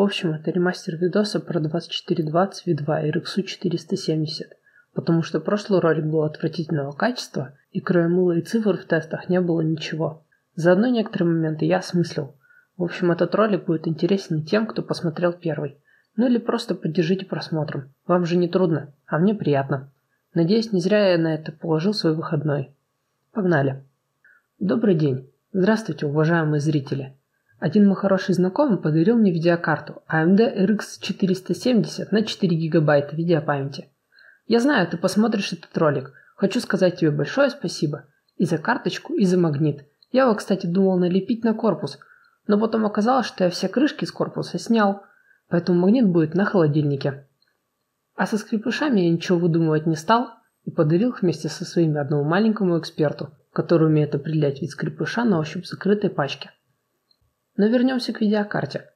В общем, это ремастер видоса про 2420 V2 и RX 470, потому что прошлый ролик был отвратительного качества, и кроме мыла и цифр в тестах не было ничего. Заодно некоторые моменты я осмыслил. В общем, этот ролик будет интересен тем, кто посмотрел первый. Ну или просто поддержите просмотром. Вам же не трудно, а мне приятно. Надеюсь, не зря я на это положил свой выходной. Погнали. Добрый день. Здравствуйте, уважаемые зрители. Один мой хороший знакомый подарил мне видеокарту AMD RX 470 на 4 гигабайта видеопамяти. Я знаю, ты посмотришь этот ролик. Хочу сказать тебе большое спасибо. И за карточку, и за магнит. Я его, кстати, думал налепить на корпус, но потом оказалось, что я все крышки с корпуса снял, поэтому магнит будет на холодильнике. А со скрипышами я ничего выдумывать не стал и подарил их вместе со своими одному маленькому эксперту, который умеет определять вид скрипыша на ощупь закрытой пачке. Но вернемся к видеокарте.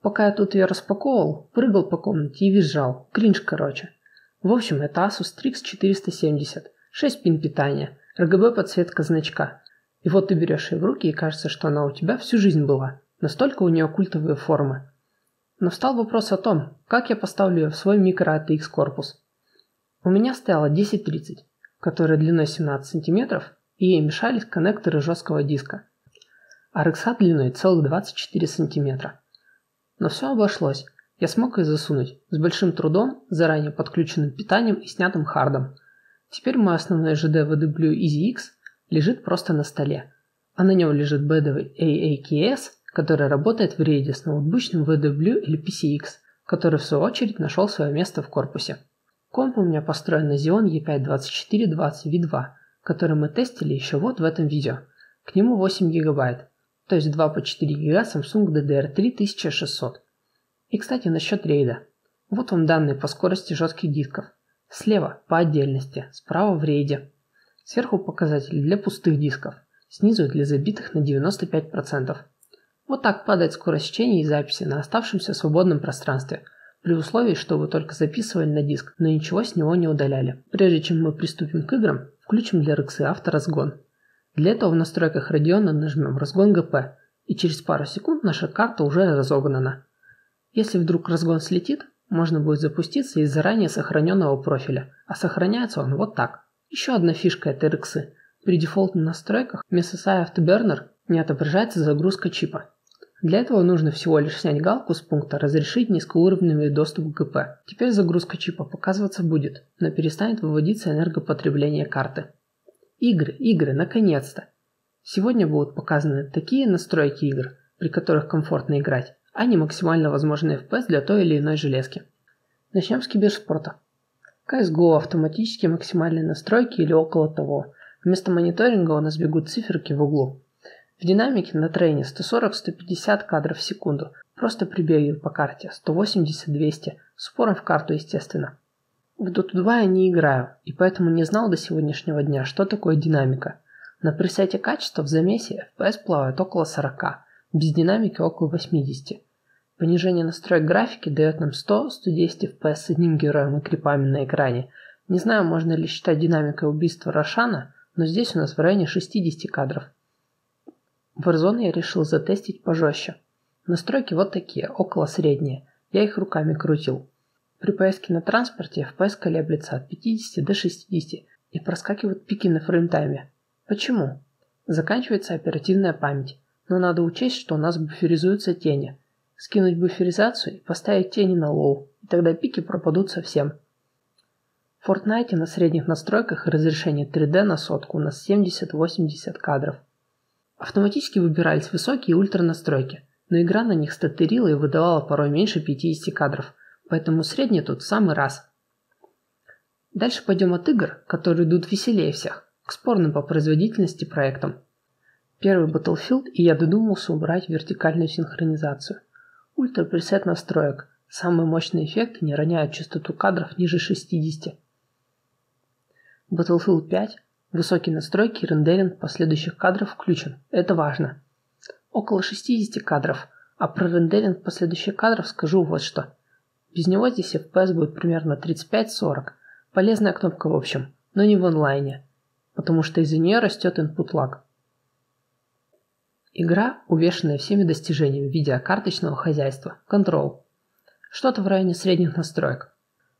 Пока я тут ее распаковывал, прыгал по комнате и визжал. Кринж, короче. В общем, это Asus Strix 470. 6 пин питания. RGB подсветка значка. И вот ты берешь ее в руки и кажется, что она у тебя всю жизнь была. Настолько у нее культовые формы. Но встал вопрос о том, как я поставлю ее в свой микро ATX корпус. У меня стояла 1030, которая длиной 17 см, и ей мешались коннекторы жесткого диска. А RXA длиной целых 24 см. Но все обошлось. Я смог ее засунуть с большим трудом, заранее подключенным питанием и снятым хардом. Теперь мой основной JD VW Easy лежит просто на столе, а на нем лежит бедовый AAKS – который работает в рейде с ноутбучным VW или PCX, который в свою очередь нашел свое место в корпусе. Комп у меня построен на Xeon E5-2420 V2, который мы тестили еще вот в этом видео. К нему 8 ГБ, то есть 2 по 4 ГБ Samsung DDR3 1600. И кстати насчет рейда. Вот вам данные по скорости жестких дисков. Слева по отдельности, справа в рейде. Сверху показатели для пустых дисков, снизу для забитых на 95%. Вот так падает скорость чтения и записи на оставшемся свободном пространстве, при условии, что вы только записывали на диск, но ничего с него не удаляли. Прежде чем мы приступим к играм, включим для RX авторазгон. Для этого в настройках Radeon нажмем разгон ГП, и через пару секунд наша карта уже разогнана. Если вдруг разгон слетит, можно будет запуститься из заранее сохраненного профиля, а сохраняется он вот так. Еще одна фишка этой RX. При дефолтных настройках в MSI Afterburner не отображается загрузка чипа. Для этого нужно всего лишь снять галку с пункта «Разрешить низкоуровневый доступ к ГП». Теперь загрузка чипа показываться будет, но перестанет выводиться энергопотребление карты. Игры, игры, наконец-то! Сегодня будут показаны такие настройки игр, при которых комфортно играть, а не максимально возможный FPS для той или иной железки. Начнем с киберспорта. CSGO автоматические максимальные настройки или около того. Вместо мониторинга у нас бегут циферки в углу. В динамике на трейне 140-150 кадров в секунду. Просто прибегаю по карте. 180-200. С упором в карту, естественно. В Dota 2 я не играю, и поэтому не знал до сегодняшнего дня, что такое динамика. На пресете качества в замесе FPS плавает около 40, без динамики около 80. Понижение настроек графики дает нам 100-110 FPS с одним героем и крипами на экране. Не знаю, можно ли считать динамикой убийства Рошана, но здесь у нас в районе 60 кадров. Warzone я решил затестить пожестче. Настройки вот такие, около средние. Я их руками крутил. При поездке на транспорте FPS колеблется от 50 до 60 и проскакивают пики на фреймтайме. Почему? Заканчивается оперативная память, но надо учесть, что у нас буферизуются тени. Скинуть буферизацию и поставить тени на low, и тогда пики пропадут совсем. В Fortnite на средних настройках разрешение 3D на сотку у нас 70-80 кадров. Автоматически выбирались высокие и ультра настройки, но игра на них статерила и выдавала порой меньше 50 кадров, поэтому средний тут в самый раз. Дальше пойдем от игр, которые идут веселее всех, к спорным по производительности проектам. Первый Battlefield, и я додумался убрать вертикальную синхронизацию. Ультра пресет настроек, самые мощные эффекты не роняют частоту кадров ниже 60. Battlefield 5 Высокие настройки и рендеринг последующих кадров включен. Это важно. Около 60 кадров, а про рендеринг последующих кадров скажу вот что. Без него здесь FPS будет примерно 35-40. Полезная кнопка в общем, но не в онлайне, потому что из-за нее растет input lag. Игра, увешанная всеми достижениями видеокарточного хозяйства. Control. Что-то в районе средних настроек.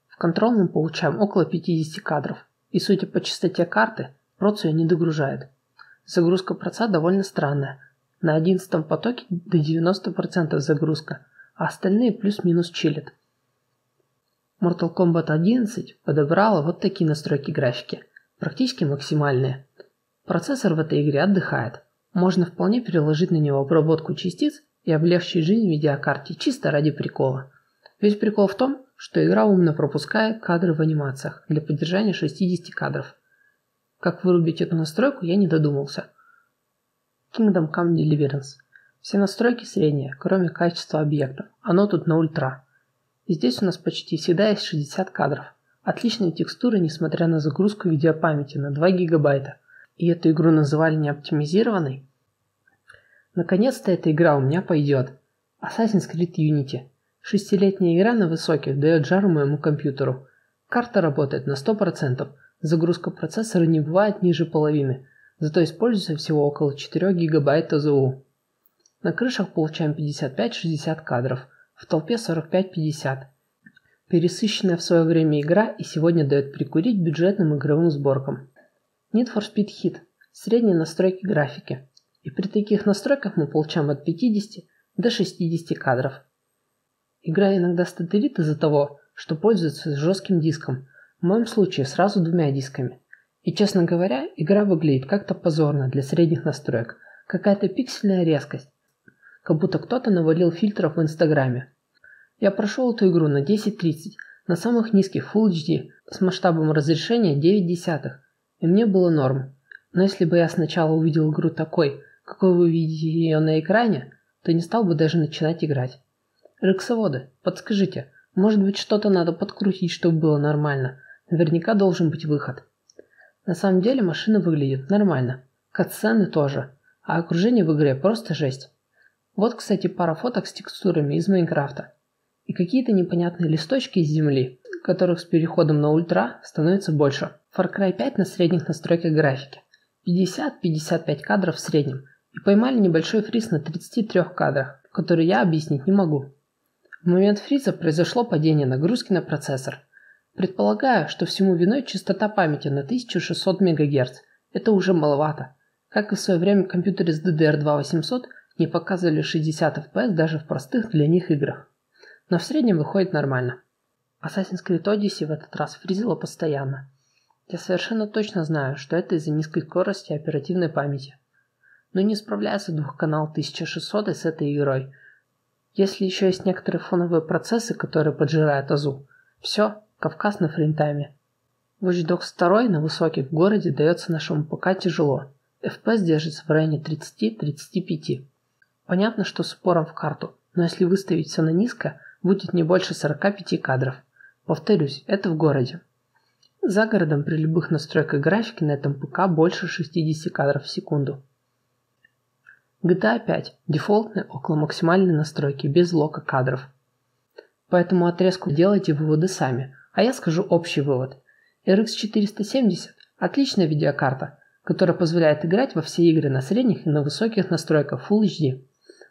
В Control мы получаем около 50 кадров. И судя по частоте карты, процессор не догружает. Загрузка проца довольно странная. На 11 потоке до 90% загрузка, а остальные плюс-минус чилят. Mortal Kombat 11 подобрала вот такие настройки графики, практически максимальные. Процессор в этой игре отдыхает. Можно вполне переложить на него обработку частиц и облегчить жизнь видеокарте чисто ради прикола. Весь прикол в том, что игра умно пропускает кадры в анимациях для поддержания 60 кадров. Как вырубить эту настройку, я не додумался. Kingdom Come Deliverance. Все настройки средние, кроме качества объектов. Оно тут на ультра. Здесь у нас почти всегда есть 60 кадров. Отличные текстуры, несмотря на загрузку видеопамяти на 2 гигабайта и эту игру называли не оптимизированной? Наконец-то эта игра у меня пойдет. Assassin's Creed Unity. Шестилетняя игра на высоких дает жару моему компьютеру. Карта работает на 100%, загрузка процессора не бывает ниже половины, зато используется всего около 4 гигабайт ОЗУ. На крышах получаем 55-60 кадров, в толпе 45-50. Пересыщенная в свое время игра и сегодня дает прикурить бюджетным игровым сборкам. Need for Speed Hit – средние настройки графики. И при таких настройках мы получаем от 50 до 60 кадров. Игра иногда статерит из-за того, что пользуется жестким диском, в моем случае сразу двумя дисками. И честно говоря, игра выглядит как-то позорно для средних настроек, какая-то пиксельная резкость, как будто кто-то навалил фильтров в инстаграме. Я прошел эту игру на 10.30 на самых низких Full HD с масштабом разрешения 9 десятых, и мне было норм. Но если бы я сначала увидел игру такой, какой вы видите ее на экране, то не стал бы даже начинать играть. Рексоводы, подскажите, может быть что-то надо подкрутить, чтобы было нормально? Наверняка должен быть выход. На самом деле машина выглядит нормально. Катсцены тоже. А окружение в игре просто жесть. Вот, кстати, пара фоток с текстурами из Майнкрафта. И какие-то непонятные листочки из земли, которых с переходом на ультра становится больше. Far Cry 5 на средних настройках графики. 50-55 кадров в среднем. И поймали небольшой фриз на 33 кадрах, который я объяснить не могу. В момент фриза произошло падение нагрузки на процессор. Предполагаю, что всему виной частота памяти на 1600 МГц. Это уже маловато. Как и в свое время компьютеры с DDR2800 не показывали 60 FPS даже в простых для них играх. Но в среднем выходит нормально. Assassin's Creed Odyssey в этот раз фризило постоянно. Я совершенно точно знаю, что это из-за низкой скорости оперативной памяти. Но не справляется двухканал 1600 с этой игрой. Если еще есть некоторые фоновые процессы, которые поджирают АЗУ, все, Кавказ на фринтайме. Watch Dogs 2 на высоких в городе дается нашему ПК тяжело. FPS держится в районе 30-35. Понятно, что с упором в карту, но если выставить все на низко, будет не больше 45 кадров. Повторюсь, это в городе. За городом при любых настройках графики на этом ПК больше 60 кадров в секунду. GTA 5 – дефолтные около максимальной настройки, без лока кадров. По этому отрезку делайте выводы сами, а я скажу общий вывод. RX 470 – отличная видеокарта, которая позволяет играть во все игры на средних и на высоких настройках Full HD.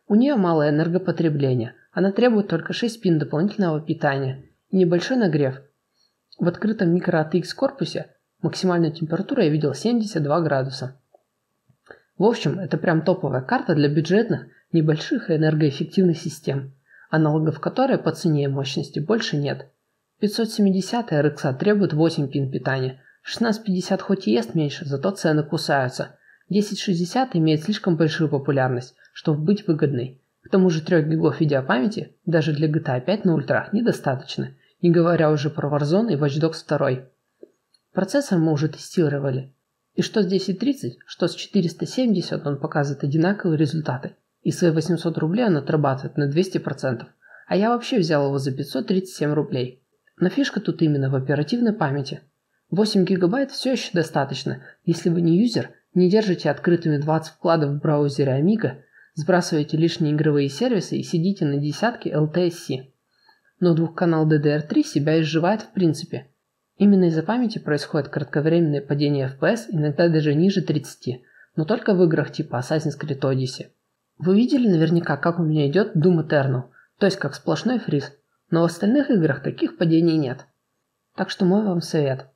У нее малое энергопотребление, она требует только 6 пин дополнительного питания и небольшой нагрев – в открытом микро ATX корпусе максимальная температура я видел 72 градуса. В общем, это прям топовая карта для бюджетных, небольших и энергоэффективных систем, аналогов которой по цене и мощности больше нет. 570 RX требует 8 пин питания, 1650 хоть и ест меньше, зато цены кусаются. 1060 имеет слишком большую популярность, чтобы быть выгодной. К тому же 3 гигов видеопамяти даже для GTA 5 на ультрах недостаточно – не говоря уже про Warzone и Watch Dogs 2. Процессор мы уже тестировали. И что с 1030, что с 470 он показывает одинаковые результаты. И свои 800 рублей он отрабатывает на 200%. А я вообще взял его за 537 рублей. Но фишка тут именно в оперативной памяти. 8 гигабайт все еще достаточно, если вы не юзер, не держите открытыми 20 вкладов в браузере Amiga, сбрасываете лишние игровые сервисы и сидите на десятке LTSC но двухканал DDR3 себя изживает в принципе. Именно из-за памяти происходит кратковременное падение FPS, иногда даже ниже 30, но только в играх типа Assassin's Creed Odyssey. Вы видели наверняка, как у меня идет Doom Eternal, то есть как сплошной фриз, но в остальных играх таких падений нет. Так что мой вам совет.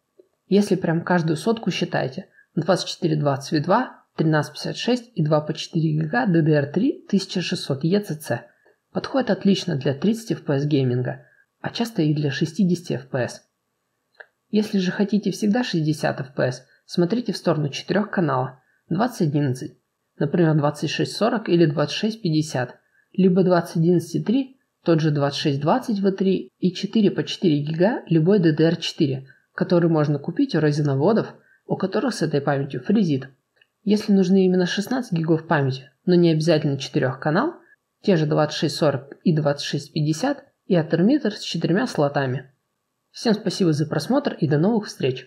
Если прям каждую сотку считаете, 2420 V2, 1356 и 2 по 4 ГБ DDR3 1600 ECC. Подходит отлично для 30 FPS гейминга, а часто и для 60 FPS. Если же хотите всегда 60 FPS, смотрите в сторону 4 канала 2011, например 2640 или 2650, либо 2011.3, тот же 2620 V3 и 4 по 4 ГБ любой DDR4, который можно купить у розиноводов, у которых с этой памятью фризит. Если нужны именно 16 гигов памяти, но не обязательно 4 канал, те же 2640 и 2650 и атермитр с четырьмя слотами. Всем спасибо за просмотр и до новых встреч!